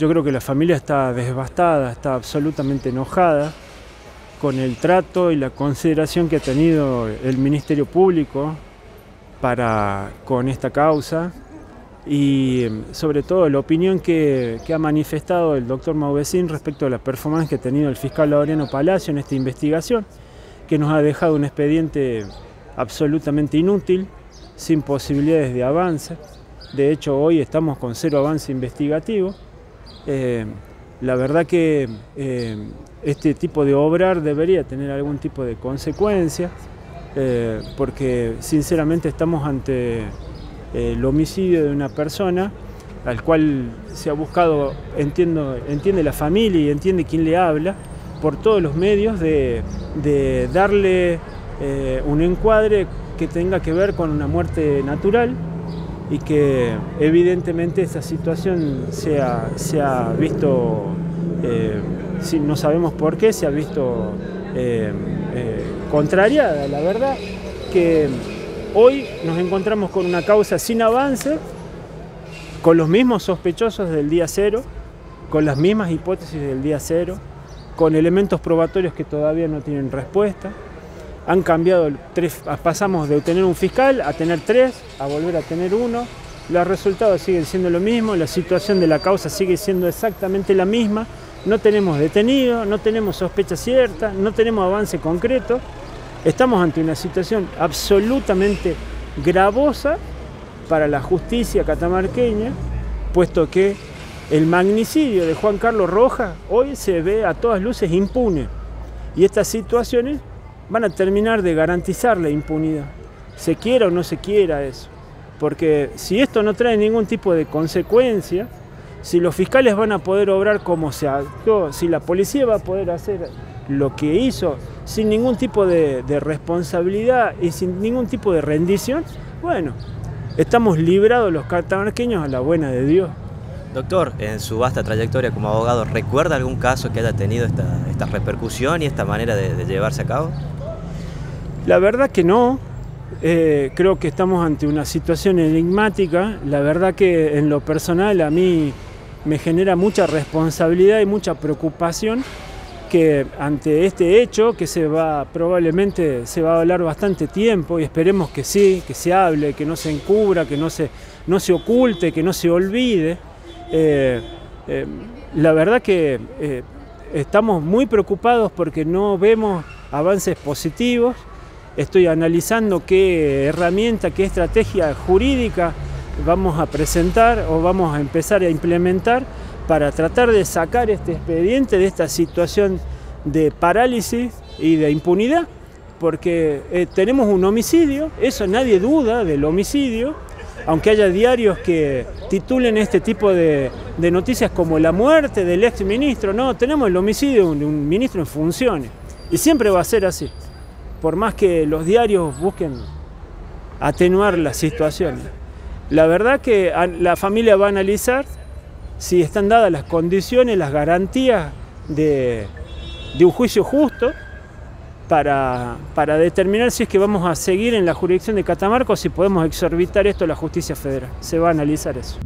Yo creo que la familia está devastada, está absolutamente enojada con el trato y la consideración que ha tenido el Ministerio Público para con esta causa y sobre todo la opinión que, ha manifestado el doctor Mauvecín respecto a la performance que ha tenido el fiscal Laureano Palacio en esta investigación, que nos ha dejado un expediente absolutamente inútil, sin posibilidades de avance. De hecho, hoy estamos con cero avance investigativo. Eh, la verdad que eh, este tipo de obrar debería tener algún tipo de consecuencia, eh, porque sinceramente estamos ante el homicidio de una persona al cual se ha buscado, entiendo, entiende la familia y entiende quién le habla, por todos los medios de, darle un encuadre que tenga que ver con una muerte natural y que evidentemente esa situación se ha, visto, eh, no sabemos por qué, se ha visto eh, eh, contrariada. La verdad que hoy nos encontramos con una causa sin avance, con los mismos sospechosos del día cero, con las mismas hipótesis del día cero, con elementos probatorios que todavía no tienen respuesta han cambiado, tres, pasamos de tener un fiscal a tener tres, a volver a tener uno. Los resultados siguen siendo lo mismo, la situación de la causa sigue siendo exactamente la misma. No tenemos detenido, no tenemos sospecha cierta, no tenemos avance concreto. Estamos ante una situación absolutamente gravosa para la justicia catamarqueña, puesto que el magnicidio de Juan Carlos Rojas hoy se ve a todas luces impune. Y estas situaciones van a terminar de garantizar la impunidad, se quiera o no se quiera eso. Porque si esto no trae ningún tipo de consecuencia, si los fiscales van a poder obrar como se actuó, si la policía va a poder hacer lo que hizo sin ningún tipo de, responsabilidad y sin ningún tipo de rendición, bueno, estamos librados los catamarqueños a la buena de Dios. Doctor, en su vasta trayectoria como abogado, ¿recuerda algún caso que haya tenido esta, repercusión y esta manera de llevarse a cabo? La verdad que no. Eh, creo que estamos ante una situación enigmática. La verdad que en lo personal a mí me genera mucha responsabilidad y mucha preocupación que ante este hecho, que se va probablemente se va a hablar bastante tiempo y esperemos que sí, que se hable, que no se encubra, que no se, no se oculte, que no se olvide. Eh, eh, la verdad que estamos muy preocupados porque no vemos avances positivos estoy analizando qué herramienta, qué estrategia jurídica vamos a presentar o vamos a empezar a implementar para tratar de sacar este expediente de esta situación de parálisis y de impunidad, porque eh, tenemos un homicidio, eso nadie duda del homicidio, aunque haya diarios que titulen este tipo de, noticias como la muerte del ex ministro, no, tenemos el homicidio de un ministro en funciones, y siempre va a ser así por más que los diarios busquen atenuar las situaciones. La verdad que la familia va a analizar si están dadas las condiciones, las garantías de, un juicio justo para, para, determinar si es que vamos a seguir en la jurisdicción de Catamarca o si podemos exorbitar esto a la justicia federal. Se va a analizar eso.